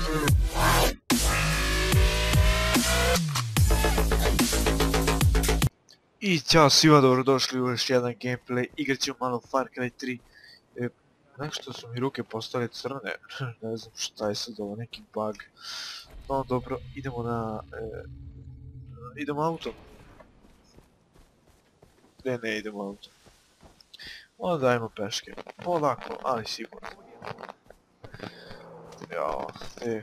stage. I ćao svima, dobrodošli u još jedan gameplay, igrat ćemo malo Far Cry 3. E, nešto su mi ruke postale crne, ne znam šta je sad ovo, neki bug. No dobro, idemo na... E, idemo autom. Ne, ne idemo autom. Onda dajmo peške. Polako, ali sigurno. Jao, e.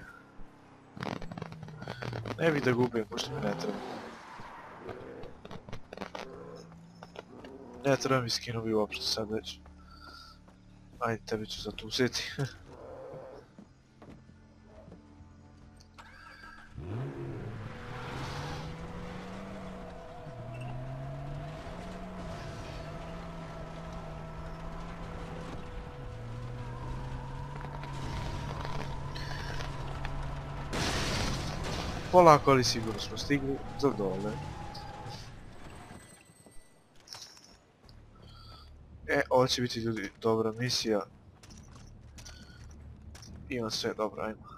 Ne bih da gubim, pošto mi ne treba. Ne treba mi skinovi uopšte sad već. Ajde, tebe ću zato uzeti. Polako, ali sigurno smo stigli do dole. E, ovo će biti ljudi dobra misija. Imam sve dobro, ajmo.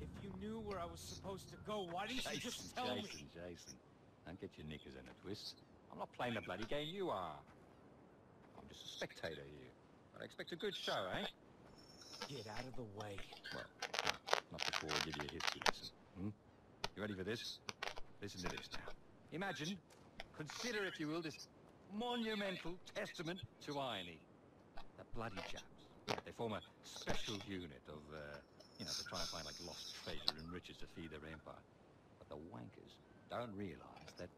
If you knew where I was supposed to go, why didn't you just Jason. Jason, Jason. Don't get your knickers in a twist. I'm not playing the bloody game you are. I'm just a spectator here. But I expect a good show, eh? Get out of the way. Well, not before I give you a history lesson. Hmm? You ready for this? Listen to this now. Imagine, consider if you will, this monumental testament to irony. The bloody chaps. They form a special unit of, uh, you know, to try and find like lost treasure and riches to feed their empire. But the wankers don't realise that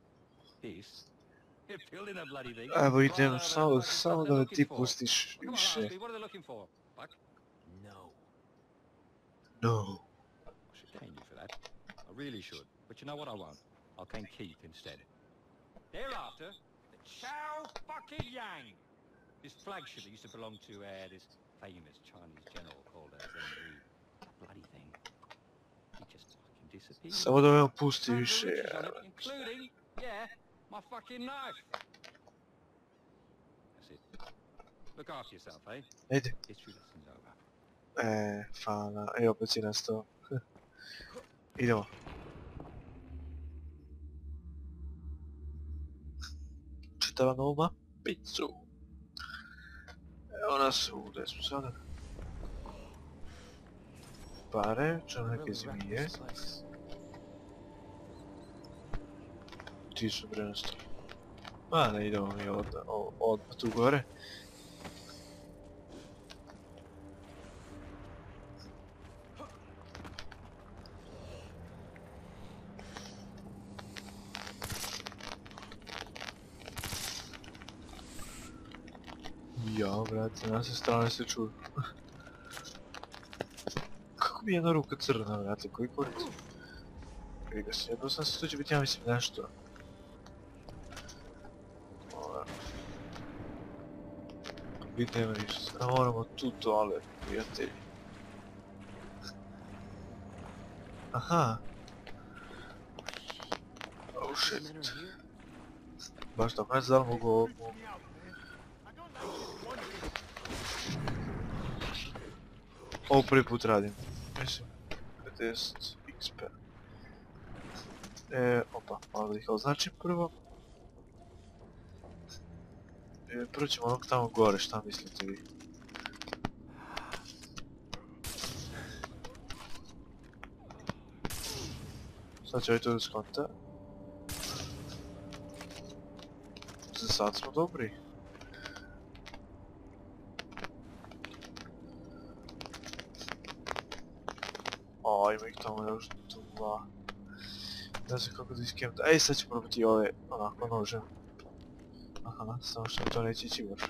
this, you're building a bloody thing. Evo right idem, of the samo, samo da me ti pustiš on, više. honestly, what are they looking? No. No. I should cane you for that. I really should. But you know what I won't? I'll cane Keith instead. Thereafter, the Chow fucking Yang. This flagship that used to belong to uh, this famous Chinese general called uh. Bloody thing. He just fucking disappeared. Samo da me pusti Tons of više. riches on it, jebote. including, yeah, my fucking knife. That's it. Look after yourself, eh? Ajde. History lesson's over. E, fana, i opet si nastao. Idemo. Čitava nova picu. Evo nas u, gdje smo sada? Pare, zmije. this place. Ti su bre nastali. Ma ne idemo mi od, o- odmah tu gore. Ja, brate, na sve strane se čuju. Kako mi je jedna ruka crna, brate, koji kurac? Vidi ga se, jedno sam se tu će biti, ja mislim, nešto. Biti nema ništa, a moramo tu toalet, prijatelji. Aha. Oh shit. Baš tako, ne znam da mogu ovo... Prvi put radim. Mislim, 50 XP. E, opa, malo da ih označim prvo. E, prvo ćemo onog tamo gore, šta mislite vi? Sad će ovaj to skonta. Za sad smo dobri. O, ima ih tamo još dva. Ne znam kako da iskemta. Ej, sad ću probati ove, onako, nožem. Aha, samo što to neće ići baš.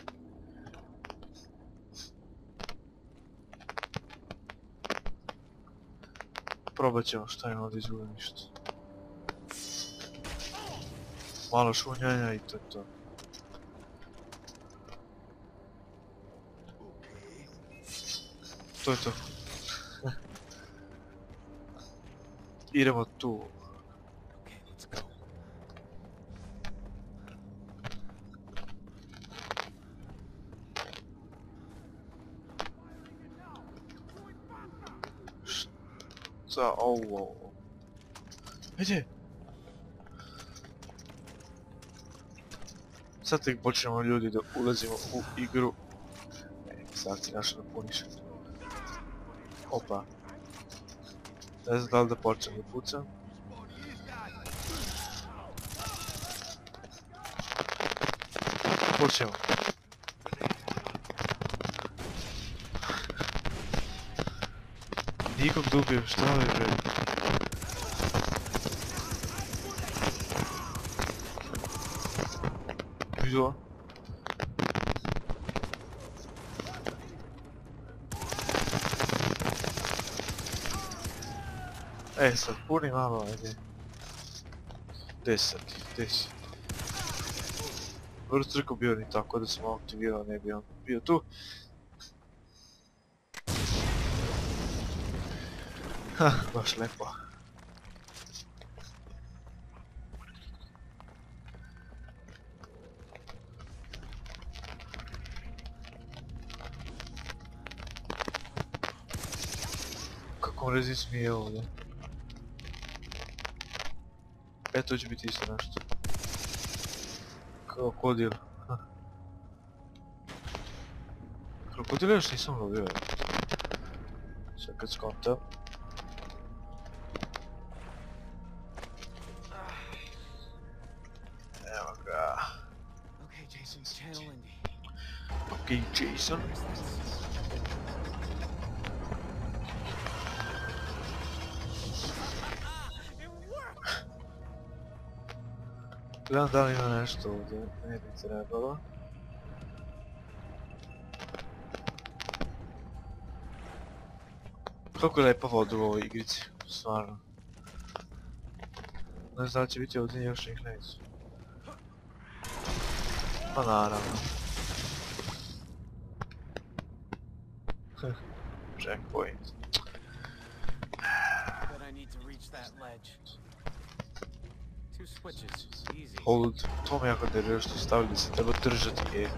Probat ćemo šta ima ovdje izgubi ništa. Malo šunjanja i to je to. To je to. Idemo tu. Au, au. Ajde! Sad tek počnemo ljudi da ulazimo u igru. E, sad ti našo napuniš. Opa. Ne znam da li da počnem da pucam. Počnemo. Nikog da ubijem, šta je bre? Jo. E sad, puni malo, ajde. Gde si? Vrlo crko bio ni tako da sam aktivirao, ne bi on bio tu. Ha, baš lepo. Kako mrezi smije ovdje. E, to će biti isto nešto. Krokodil. ha. Krokodil još nisam lovio. Sad kad skontam. Evo ga. Okay, Jason, Gledam da li ima nešto ovdje. Ne bi trebalo. Kako je lepa voda u ovoj igrici, stvarno. Ne znam da li će biti ovdje još ih neće. Pa naravno. Checkpoint. But I need to reach that ledge. Two switches, easy. Hold, to me jako nervira što su stavili da se treba držati E.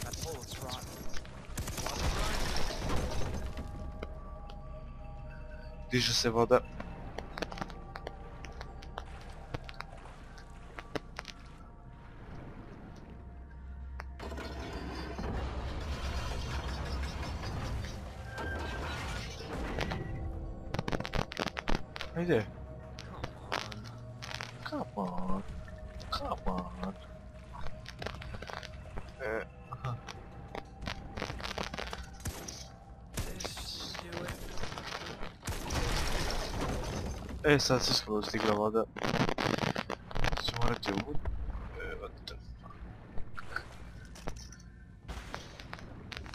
That bullet's rotten. Diže se voda. Ajde, Come on. come on. E, aha, e sad se skroz stigla voda. Ću morati ovu. E, what the fuck.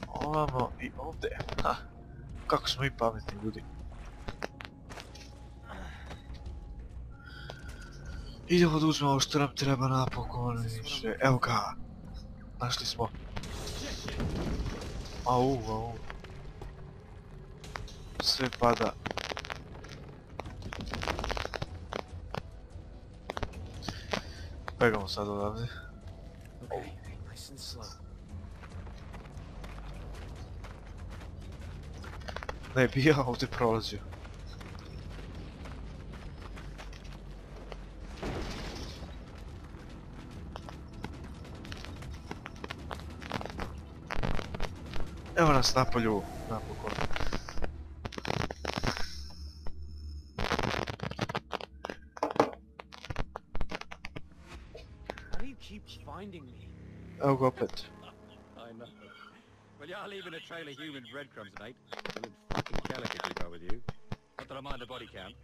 Ovamo i ovdje. Ha, kako smo i pametni ljudi. Idemo da uzmemo ovo što nam treba napokon više. Evo ga. Našli smo. Au, au. Sve pada. Pegamo sad odavde. Ne bi ja ovdje prolazio. Evo nas napolju, napokon. How do you keep finding me? Evo ga opet. I know. Well, you're leaving a trail of human breadcrumbs, mate. Feeling fucking delicate to go with you. Not that I mind the body count.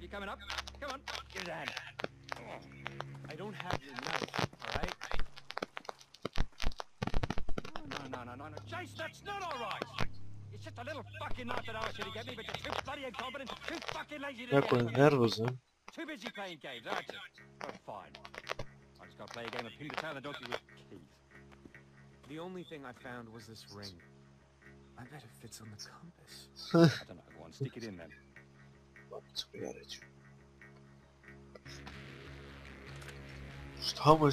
You coming up? Come on, give us a hand. I don't have your knife, No, no, no, no, no. That's not all right. It's just a little fucking knife that I was going to get me, but you're too bloody incompetent, too fucking lazy to Jako get je it. Too busy playing games, aren't you? Fine. I just got to play a game of pin the tail of the donkey with Keith. The only thing I found was this ring. I bet it fits on the compass. I don't know, go on, stick it in then. Co ja reći? Šta mu je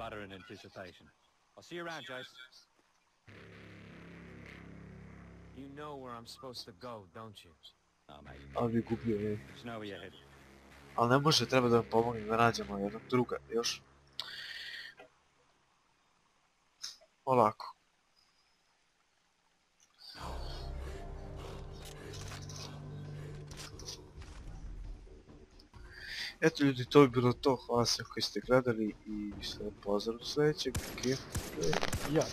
flutter in anticipation. I'll see you around, Jace. You know where I'm supposed to go, don't you? No, mate. Ali gubio je. Just know where you're headed. Ali ne može, treba da vam pomognem da nađemo jednog druga još. Polako. Eto ljudi, to bi bilo to, hvala svim koji ste gledali i sve pozdrav do sljedećeg gameplaya. Ja.